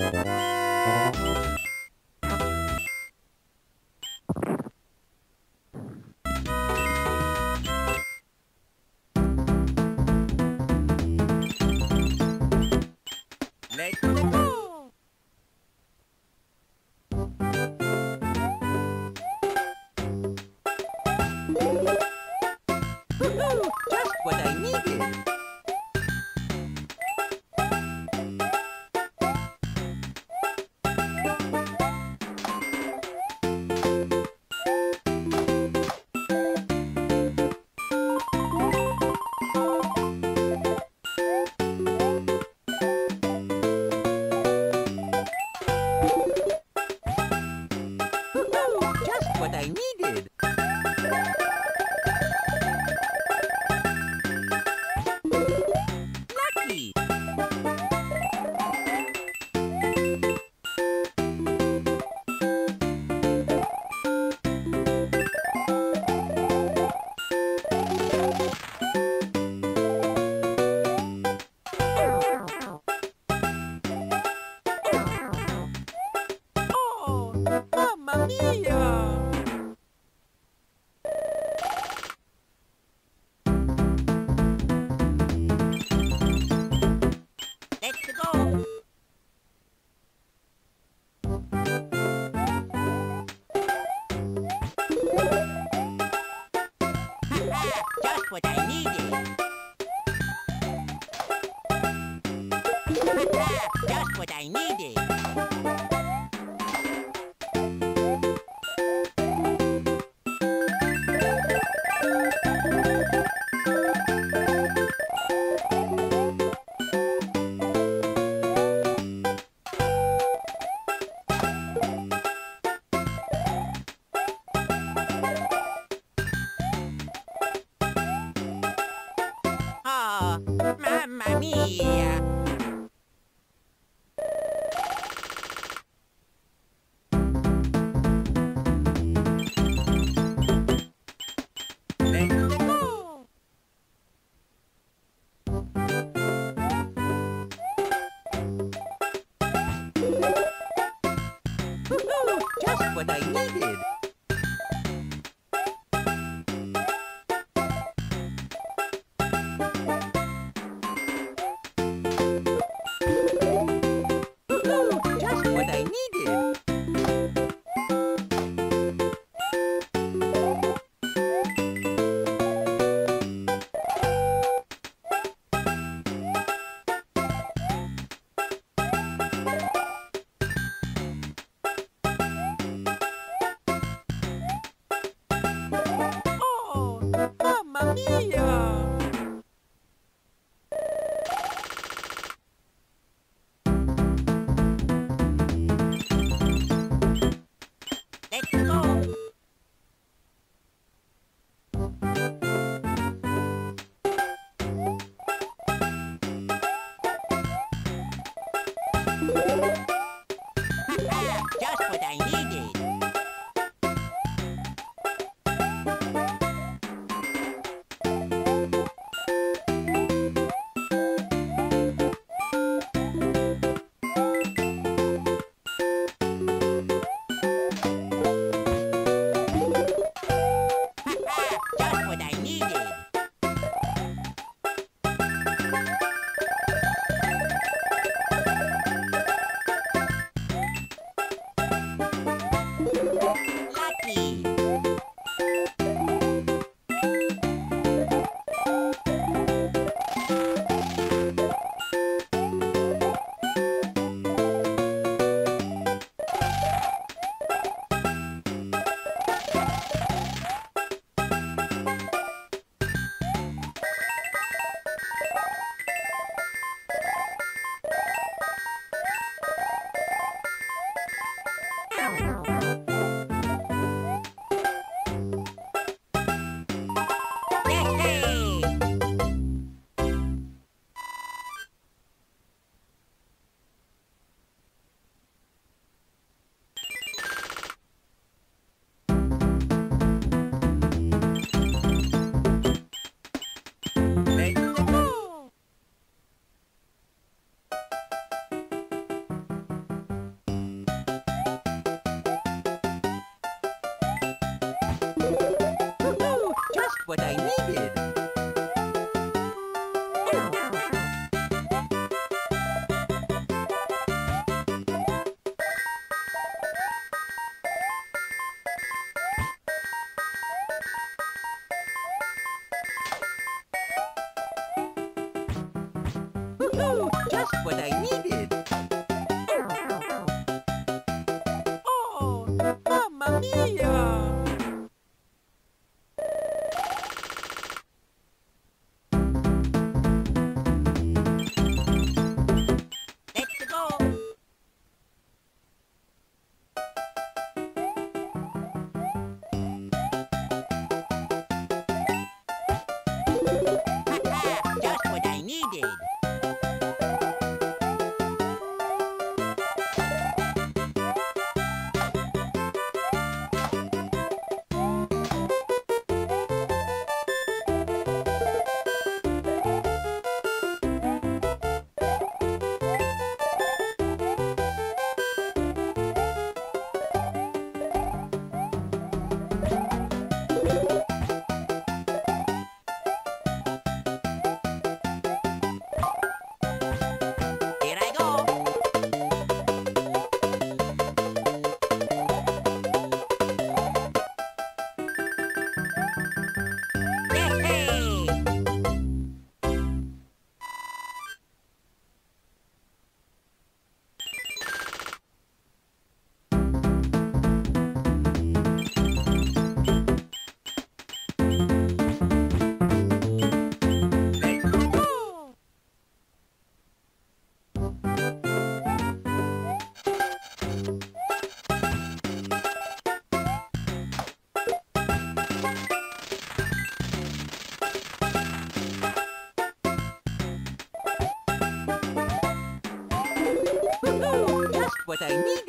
Let's Just what I needed. needed. What I needed.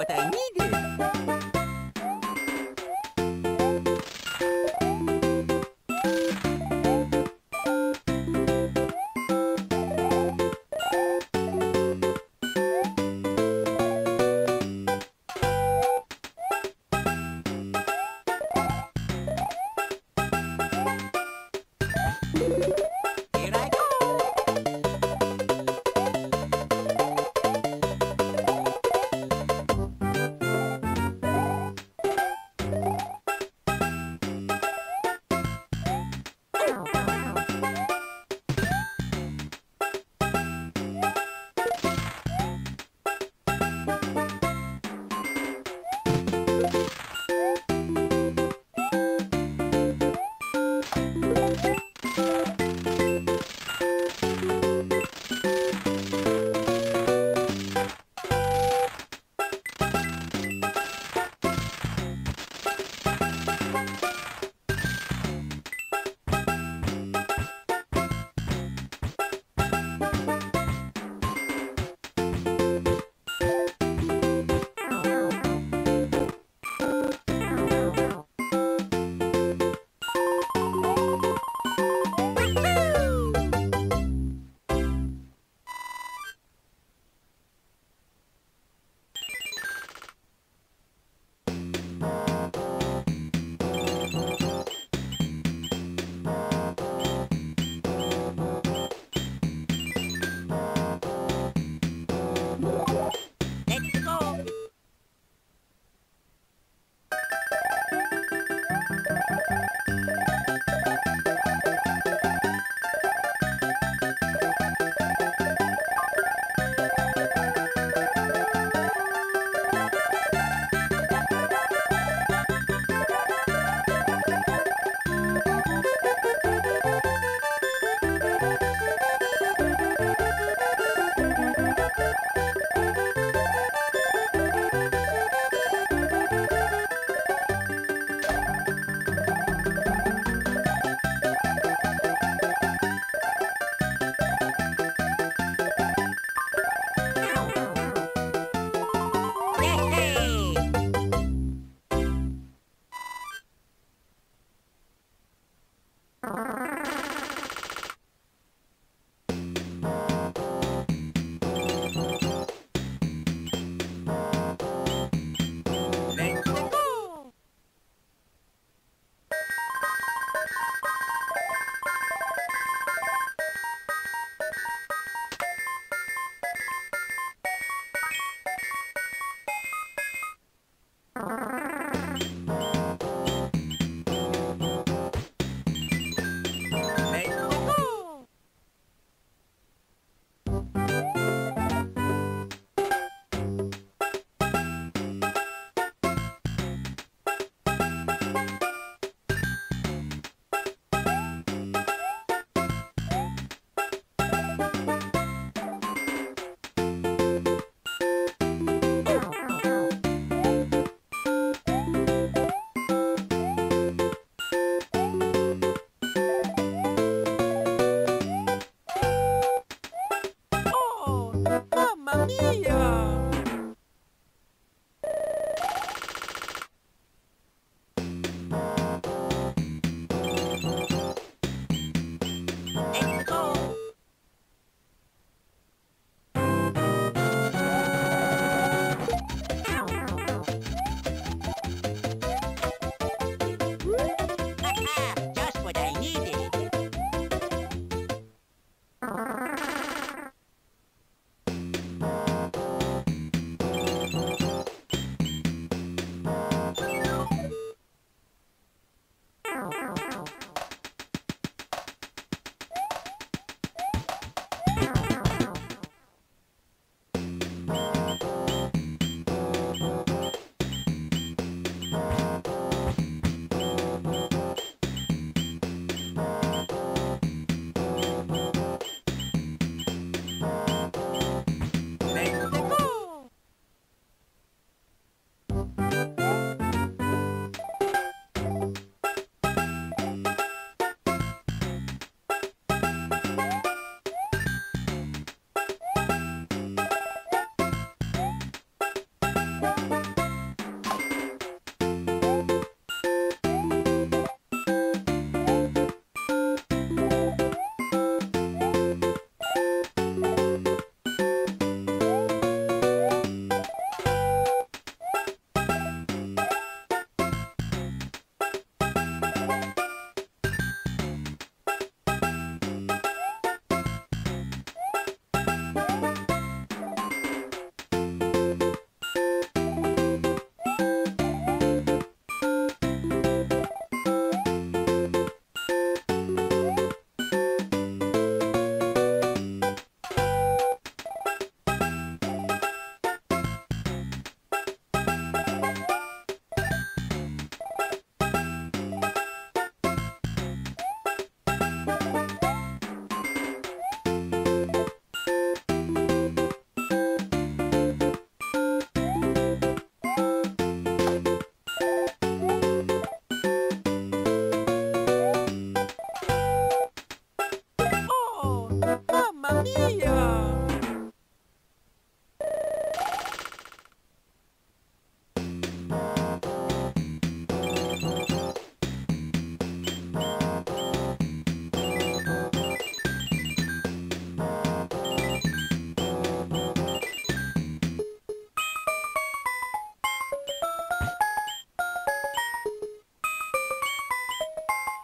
What I needed.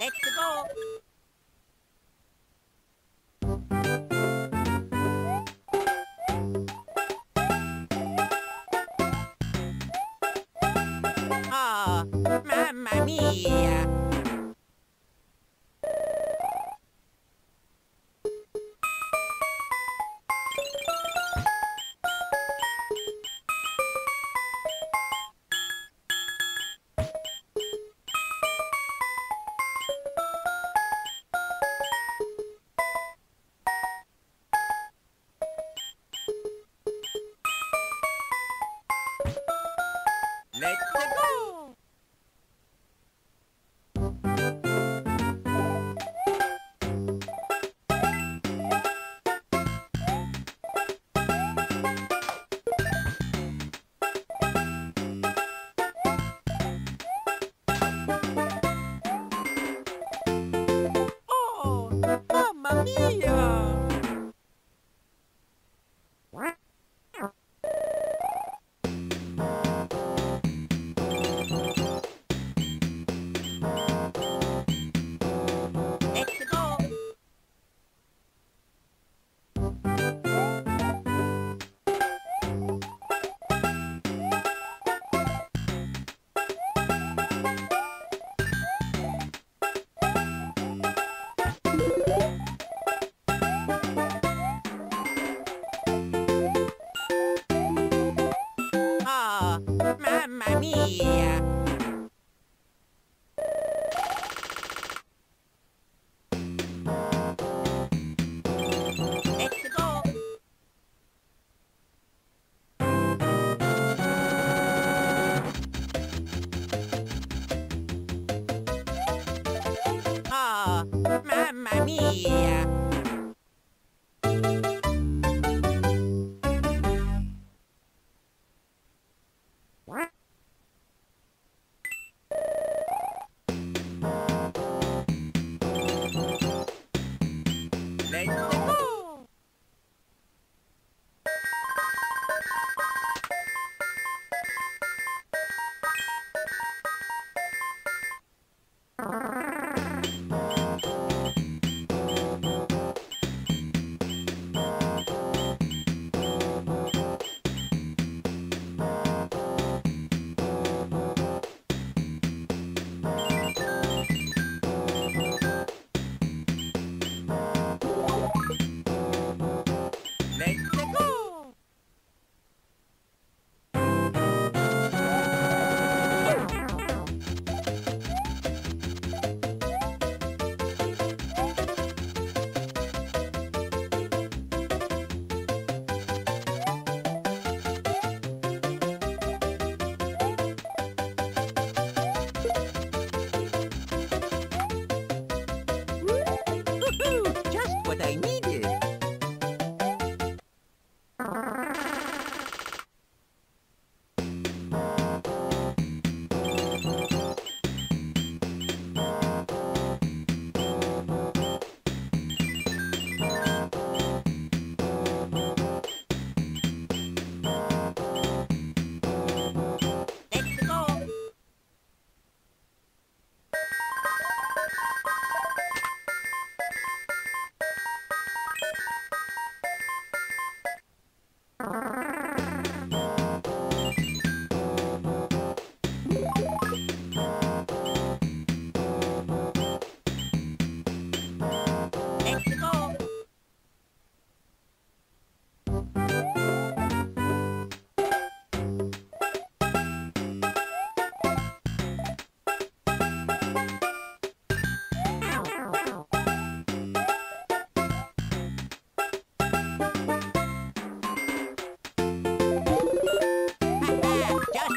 Let's go.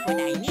i need